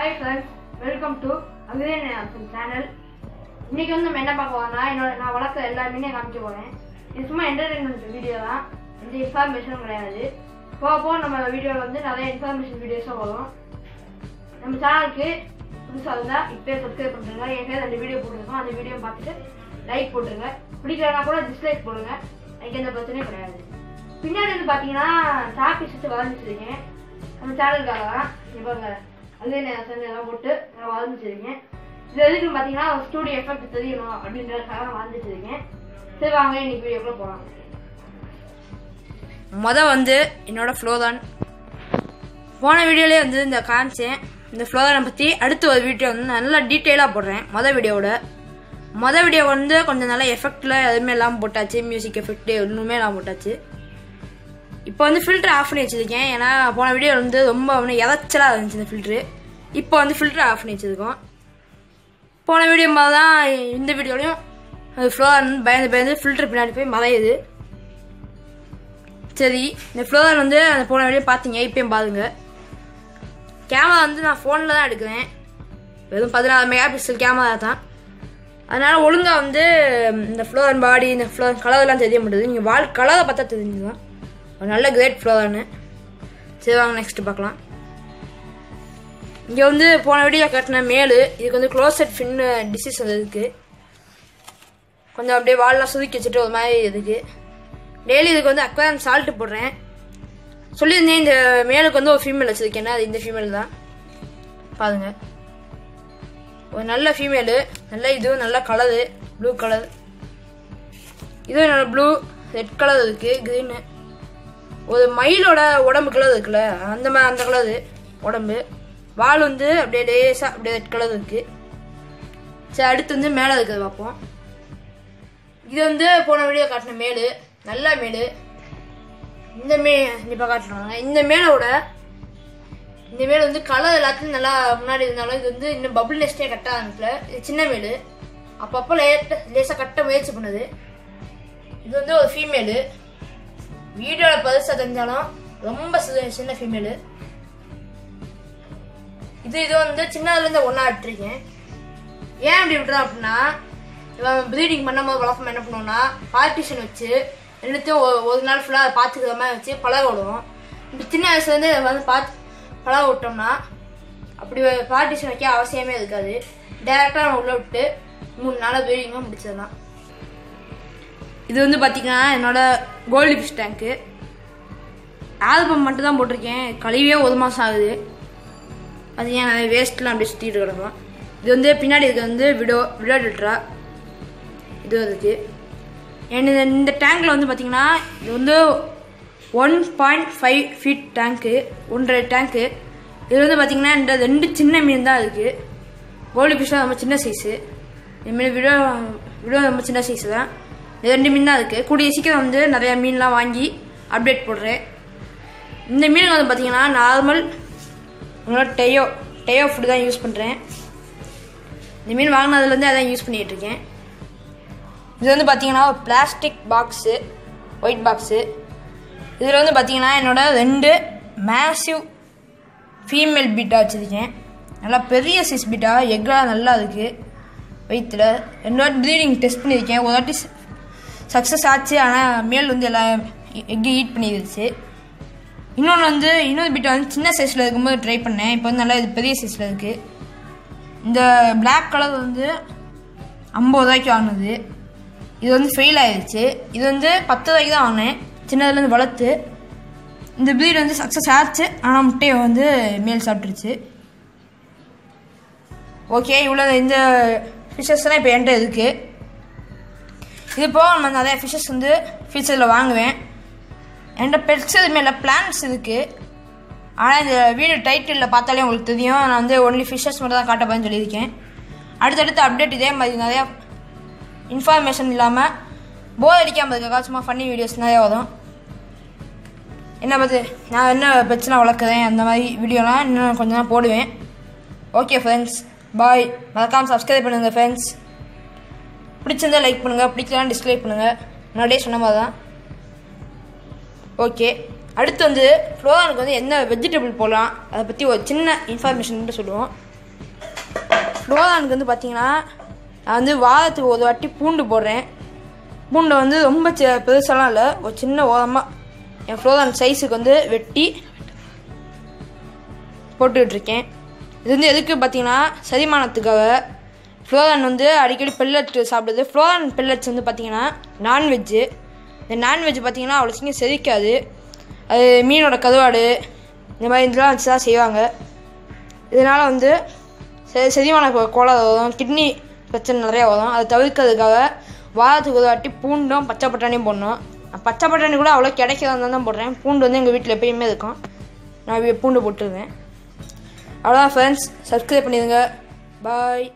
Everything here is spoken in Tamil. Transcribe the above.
Hi friends welcome to Akhilan channel இன்னைக்கு வந்து நம்ம என்ன பார்க்க போறோம்னா என்னோட நான் வளர்க்குற எல்லா மீனையும் காமிக்க போறேன். இது சும்மா என்டர்டைன்மெண்ட் வீடியோ தான். எந்த இன்ஃபார்மேஷனும் கிடையாது. போக போக நம்ம வீடியோவில் வந்து நிறைய இன்ஃபர்மேஷன் வீடியோஸும் வரும் நம்ம சேனலுக்கு புதுசாக இருந்தால் இப்போ சப்ஸ்கிரைப் பண்ணுறேங்க ஏற்கனவே ரெண்டு வீடியோ போட்டிருக்கோம். அந்த வீடியோ பார்த்துட்டு லைக் போட்டுருங்க. பிடிக்கலனா கூட டிஸ்லைக் போடுங்க. எனக்கு எந்த பிரச்சனையும் கிடையாது. பின்னாடி வந்து பார்த்தீங்கன்னா டாப்பி சுட்டு வளர்ந்துச்சிருக்கேன் நம்ம சேனலுக்காக தான். இப்போ அதுலேயே நான் சேர்ந்து எல்லாம் போட்டு நான் வாழ்ந்துச்சிருக்கேன் இது எதுக்குன்னு பார்த்தீங்கன்னா ஸ்டூடியோ எஃபெக்ட் தெரியணும் அப்படின்றதுக்காக நான் வாழ்ந்துச்சிருக்கேன் சரி வாங்க இன்னைக்கு வீடியோக்குள்ள போகலாம் மொதல் வந்து என்னோட ஃப்ளோதான் போன வீடியோலேயே வந்து இந்த காமிச்சேன். இந்த ஃப்ளோதானை பற்றி அடுத்து ஒரு வீடியோ வந்து நல்லா டீட்டெயிலாக போடுறேன் மொதல் வீடியோவோட மொதல் வீடியோ வந்து கொஞ்சம் நல்லா எஃபெக்டில் எதுவுமே இல்லாமல் போட்டாச்சு. மியூசிக் எஃபெக்ட் ஒன்றுமே இல்லாமல் போட்டாச்சு. இப்போ வந்து ஃபில்டர் ஆஃப் பண்ணி வச்சுருக்கேன். ஏன்னா போன வீடியோ வந்து ரொம்ப வந்து இறச்சலாக இருந்துச்சு இந்த ஃபில்ட்ரு இப்போ வந்து ஃபில்டர் ஆஃப் பண்ணி வச்சிருக்கோம். போன வீடியோ மாதிரி தான் இந்த வீடியோலையும் ஃப்ளோர் வந்து பயந்து பயந்து ஃபில்டர் பின்னாடி போய் மறையுது. சரி இந்த ஃப்ளோர் வந்து அந்த போன வீடியோ பார்த்தீங்க இப்பயும் பாருங்க. கேமரா வந்து நான் ஃபோனில் தான் எடுக்கிறேன். வெறும் பதினாறு மெகா பிக்சல் கேமரா தான். அதனால் ஒழுங்காக வந்து இந்த ஃப்ளோர் பாடி இந்த ஃப்ளோர் கலர்லாம் தெரிய மாட்டேது நீங்கள் வால் கலரை பார்த்தா தெரிஞ்சுதான் ஒரு நல்ல கிரேட் ஃப்ளவர்னு சரி வாங்க நெக்ஸ்ட் பார்க்கலாம். இங்கே வந்து போன வீடியோ கட்டின மேலு இதுக்கு வந்து க்ளோசட் ஃபின் டிசீஸ் வந்து இருக்குது கொஞ்சம் அப்படியே வால்லாம் சுதுக்கி வச்சுட்டு ஒரு மாதிரி இதுக்கு. டெய்லி இதுக்கு வந்து அக்வாரம் சால்ட்டு போடுறேன். சொல்லியிருந்தேன் இந்த மேலுக்கு வந்து ஒரு ஃபீமேல் வச்சுருக்கேன்னா அது இந்த ஃபீமேல் தான்? பாருங்க. ஒரு நல்ல ஃபீமேலு நல்ல இதுவும் நல்ல கலரு ப்ளூ கலர் இதுவும் நல்ல ப்ளூ ரெட் கலர் இருக்குது க்ரீனு ஒரு மயிலோட உடம்பு கலர் இருக்குல்ல? அந்த மாதிரி அந்த கலரு உடம்பு. வால் வந்து அப்படியே லேசாக அப்படியே ரெட் கலர் இருக்கு. சரி அடுத்து வந்து மேலே இருக்கிறது பார்ப்போம். இது வந்து போன வீடியோ காட்டின மேடு நல்ல மேடு இந்த மே இப்போ காட்டுறாங்க இந்த மேலோட இந்த மேடு வந்து கலர் எல்லாத்துலையும் நல்லா முன்னாடி இருந்தாலும் இது வந்து இன்னும் பபுள் நெஸ்டே கட்ட ஆரம்பிக்கல. இது சின்ன மேடு அப்பப்போ லேட்டாக லேசாக கட்ட முயற்சி பண்ணுது. இது வந்து ஒரு ஃபீமேலு வீடியோவில் பெருசா தெரிஞ்சாலும் ரொம்ப சின்ன ஃபீமேலு இது இது வந்து சின்னதுலேருந்து ஒன்றா விட்டுருக்கேன் ஏன் அப்படி விட்டுறோம் அப்படின்னா இவன் ப்ரீடிங் பண்ணும்போது வளர்க்கும் என்ன பண்ணுவோம்னா பார்ட்டிஷன் வச்சு ரெண்டுத்தையும் ஒரு- ஒரு நாள் ஃபுல்லாக பார்த்துக்கிற மாதிரி வச்சு பழக விடுவோம். இப்போ சின்ன வயசுலேருந்து வந்து பார்த்து பழக விட்டோம்னா அப்படி பார்ட்டிஷன் வைக்க அவசியமே இருக்காது. டேரெக்டாக நம்ம உள்ள விட்டு மூணு நாளாக ப்ரீடிங்காக முடிச்சிடலாம். இது வந்து பார்த்தீங்கன்னா என்னோட கோல்டு ஃபிஷ் டேங்க்கு ஆல்பம் மட்டும் தான் போட்டிருக்கேன். கழுவியே ஒரு மாதம் ஆகுது. அது ஏன் நிறைய வேஸ்ட்லாம் அப்படியே சுற்றிட்டு கிடக்கும். இது வந்து பின்னாடி இருக்க வந்து விடோ விடோ டில்ட்ரா இது இருக்குது and இந்த டேங்க்கில் வந்து பார்த்தீங்கன்னா இது வந்து one point five feet tank ஒன்றரை டேங்க்கு இது வந்து பார்த்தீங்கன்னா இந்த ரெண்டு சின்ன மீன் தான் இருக்குது கோல்டு ஃபிஷ்லாம் ரொம்ப சின்ன சைஸு இதுமாரி விடோ விடோ ரொம்ப சின்ன சைஸு தான். ரெண்டு மீன் தான் இருக்குது கூடிய சீக்கிரம் வந்து நிறையா மீன்லாம் வாங்கி அப்டேட் போடுறேன். இந்த மீன் வந்து பார்த்திங்கன்னா நார்மல் உங்களோட டெயோ டெயோ ஃபுட்டு தான் யூஸ் பண்ணுறேன் இந்த மீன் வாங்கினதுலேருந்து அதான் யூஸ் பண்ணிகிட்டு இருக்கேன். இது வந்து பார்த்திங்கன்னா ஒரு பிளாஸ்டிக் பாக்ஸு ஒயிட் பாக்ஸு இதில் வந்து பார்த்திங்கன்னா என்னோட ரெண்டு மேசிவ் ஃபீமேல் பீட்டா வச்சுருக்கேன். நல்லா பெரிய சைஸ் பீட்டா எக்லாம் நல்லா இருக்குது வயிற்றில் ரெண்டு வாட்டி ப்ரீடிங் டெஸ்ட் பண்ணியிருக்கேன். ஒரு வாட்டி சக்ஸஸ் ஆச்சு ஆனால் மேல் வந்து எல்லாம் எக்கு ஹீட் பண்ணிடுச்சு இன்னொன்று வந்து இன்னொரு பிட் வந்து சின்ன சைஸில் இருக்கும்போது ட்ரை பண்ணேன். இப்போ வந்து நல்லா இது பெரிய சைஸில் இருக்குது இந்த பிளாக் கலர் வந்து ஐம்பது ரூபாய்க்கு வாங்கினது. இது வந்து ஃபெயில் ஆயிடுச்சு இது வந்து பத்து ரூபாய்க்கு தான் வாங்கினேன். சின்னதுலேருந்து வளர்த்து. இந்த ப்ரீட் வந்து சக்ஸஸ் ஆச்சு ஆனால் முட்டையை வந்து மேல் சாப்பிட்ருச்சு ஓகே இவ்வளோ இந்த ஃபிஷஸ்லாம் இப்போ என்கிட்ட இருக்குது இது போக நம்ம நிறைய ஃபிஷஸ் வந்து ஃபியூச்சரில் வாங்குவேன். என்கிட்ட பெட்ஸ் எதுவுமே இல்லை பிளான்ஸ் இருக்குது ஆனால் இந்த வீடியோ டைட்டிலில் பார்த்தாலே உங்களுக்கு தெரியும். நான் வந்து ஒன்லி ஃபிஷஸ் மட்டும் தான் காட்ட சொல்லியிருக்கேன். அடுத்தடுத்து அப்டேட் இதே மாதிரி நிறையா இன்ஃபர்மேஷன் இல்லாமல் போர் அடிக்காமல் இருக்க சும்மா ஃபன்னி வீடியோஸ் நிறையா வரும். என்ன பார்த்து நான் என்ன பெட்ஸ்லாம் வளர்க்குறேன்? அந்த மாதிரி வீடியோலாம் இன்னும் கொஞ்சம் தான் போடுவேன். ஓகே ஃப்ரெண்ட்ஸ் பாய் மறக்காமல் சப்ஸ்கிரைப் பண்ணுங்கள் ஃப்ரெண்ட்ஸ் பிடிச்சிருந்தா லைக் பண்ணுங்கள் பிடிக்கலாம் டிஸ்லைக் பண்ணுங்கள் முன்னாடியே சொன்ன மாதிரி தான் ஓகே அடுத்து வந்து ஃப்ளோரானுக்கு வந்து என்ன வெஜிடபிள் போடலாம்? அதை பற்றி ஒரு சின்ன இன்ஃபர்மேஷன் சொல்லுவோம். ஃப்ளோரானுக்கு வந்து பார்த்தீங்கன்னா நான் வந்து வாரத்துக்கு ஒரு வாட்டி பூண்டு போடுறேன். பூண்டை வந்து ரொம்ப சி- பெருசாலாம் இல்லை. ஒரு சின்ன ஓரமாக என் ஃப்ளோரான் சைஸுக்கு வந்து வெட்டி போட்டுக்கிட்டு இருக்கேன். இது வந்து எதுக்கு பார்த்தீங்கன்னா செரிமானத்துக்காக ஃப்ளோரான் வந்து அடிக்கடி பெல்லட் சாப்பிடுது ஃப்ளோரான் பெல்லட்ஸ் வந்து பார்த்தீங்கன்னா நான்வெஜ்ஜு இந்த நான்வெஜ் பார்த்தீங்கன்னா அவ்வளோ சீக்கிரம் செரிக்காது. அது மீனோட கருவாடு இந்த மாதிரி இதெல்லாம் வச்சு தான் செய்வாங்க. இதனால் வந்து செ செரிமான கோ- கோளாறு வரும். கிட்னி பிரச்சனை நிறையா வரும். அதை தவிர்க்கிறதுக்காக வாரத்துக்கு ஒரு வாட்டி பூண்டும் பச்சை பட்டாணியும் போடணும். நான் பச்சை பட்டாணி கூட அவ்வளோ கிடைக்கிறதா தான் போடுறேன். பூண்டு வந்து எங்கள் வீட்டில் எப்பயுமே இருக்கும். நான் பூண்டு போட்டுருவேன். அவ்வளோதான் ஃப்ரெண்ட்ஸ் சப்ஸ்கிரைப் பண்ணிடுங்க. பாய்